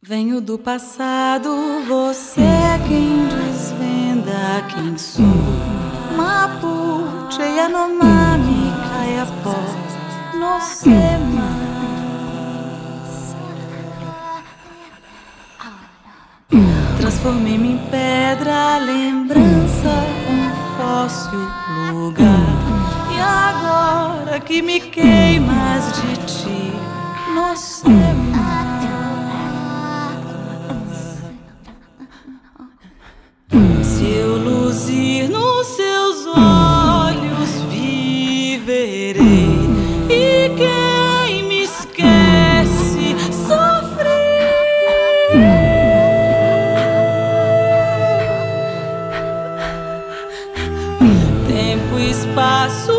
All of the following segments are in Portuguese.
Venho do passado, você é quem desvenda quem sou. Mapuche Yanomami Kayapó, mais. Transformei-me em pedra, lembrança, um fóssil lugar. E agora que me queimas de ti, não espaço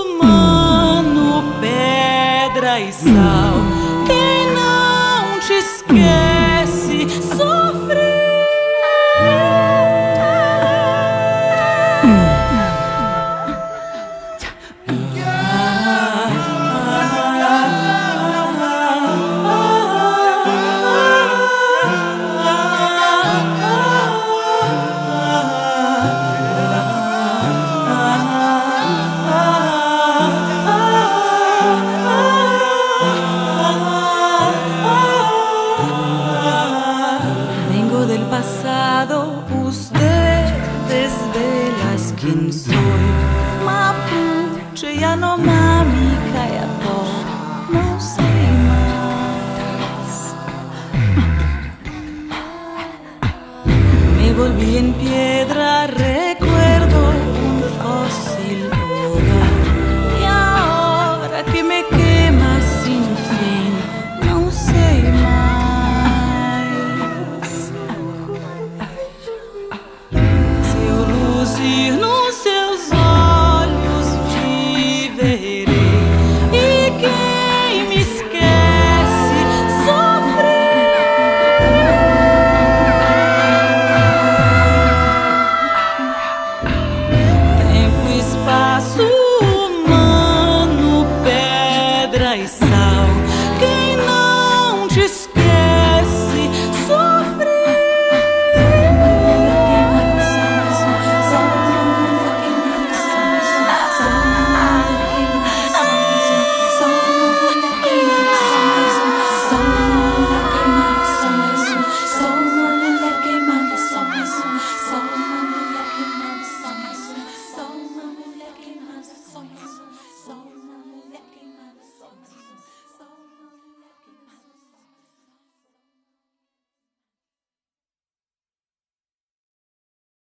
humano, pedra e sal. Quem não te esquece, pasado, usted desvelas quién soy. Mapuche, Yanomami, Kayapó, no sei más. Me volví en piedra,